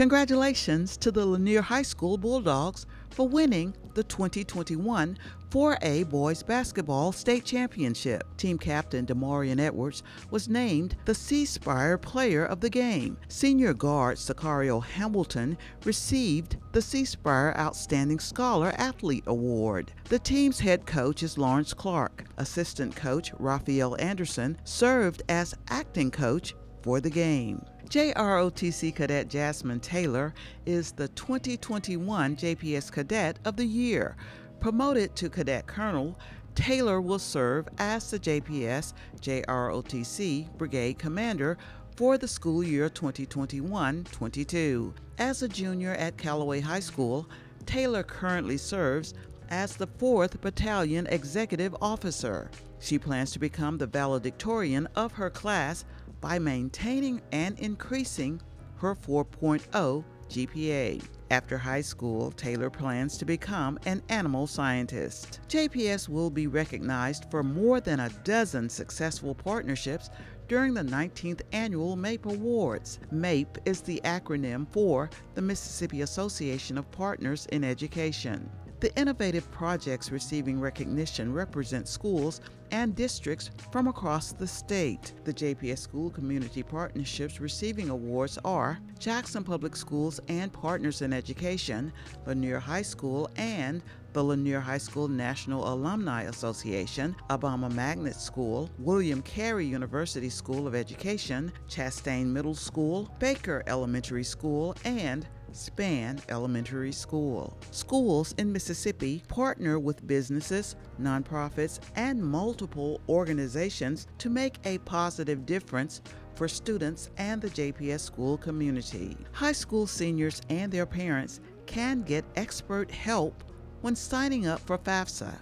Congratulations to the Lanier High School Bulldogs for winning the 2021 4A Boys Basketball State Championship. Team captain Demarion Edwards was named the C Spire Player of the Game. Senior guard Sicario Hamilton received the C Spire Outstanding Scholar Athlete Award. The team's head coach is Lawrence Clark. Assistant coach Raphael Anderson served as acting coach for the game. JROTC Cadet Jasmine Taylor is the 2021 JPS Cadet of the Year. Promoted to Cadet Colonel, Taylor will serve as the JPS JROTC Brigade Commander for the school year 2021 22. As a junior at Callaway High School, Taylor currently serves as the 4th Battalion Executive Officer. She plans to become the valedictorian of her class by maintaining and increasing her 4.0 GPA. After high school, Taylor plans to become an animal scientist. JPS will be recognized for more than a dozen successful partnerships during the 19th annual MAPE Awards. MAPE is the acronym for the Mississippi Association of Partners in Education. The innovative projects receiving recognition represent schools and districts from across the state. The JPS School Community Partnerships receiving awards are Jackson Public Schools and Partners in Education, Lanier High School, and the Lanier High School National Alumni Association, Obama Magnet School, William Carey University School of Education, Chastain Middle School, Baker Elementary School, and Spann Elementary School. Schools in Mississippi partner with businesses, nonprofits, and multiple organizations to make a positive difference for students and the JPS school community. High school seniors and their parents can get expert help when signing up for FAFSA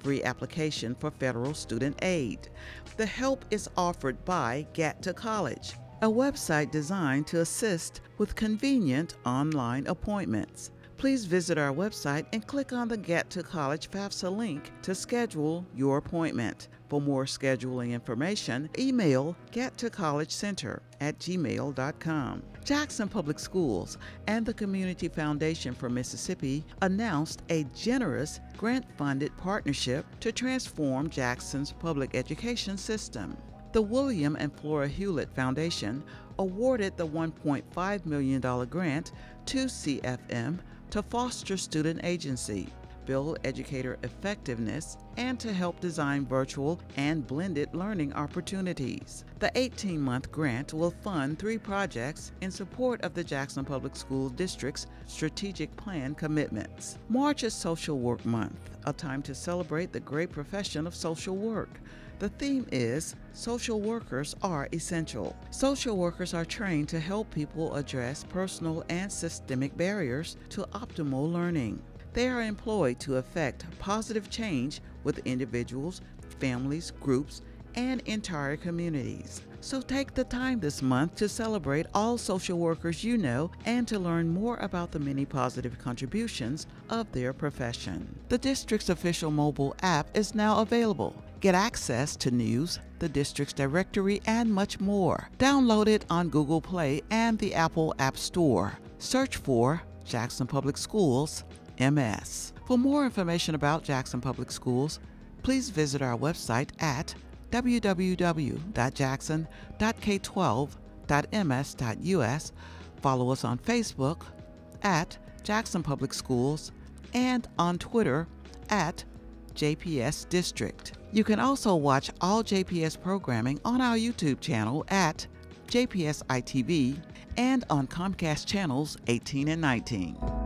free application for federal student aid. The help is offered by Get to College a website designed to assist with convenient online appointments. Please visit our website and click on the Get to College FAFSA link to schedule your appointment. For more scheduling information, email gettocollegecenter at gmail.com. Jackson Public Schools and the Community Foundation for Mississippi announced a generous grant funded partnership to transform Jackson's public education system. The William and Flora Hewlett Foundation awarded the $1.5 million grant to CFM to foster student agency, build educator effectiveness, and to help design virtual and blended learning opportunities. The 18 month grant will fund three projects in support of the Jackson Public School District's strategic plan commitments. March is Social Work Month, a time to celebrate the great profession of social work. The theme is Social Workers Are Essential. Social workers are trained to help people address personal and systemic barriers to optimal learning. They are employed to effect positive change with individuals, families, groups, and entire communities. So take the time this month to celebrate all social workers you know and to learn more about the many positive contributions of their profession. The district's official mobile app is now available. Get access to news, the district's directory, and much more. Download it on Google Play and the Apple App Store. Search for Jackson Public Schools MS. For more information about Jackson Public Schools, please visit our website at www.jackson.k12.ms.us. Follow us on Facebook at Jackson Public Schools and on Twitter at JPS District. You can also watch all JPS programming on our YouTube channel at JPS ITV and on Comcast channels 18 and 19.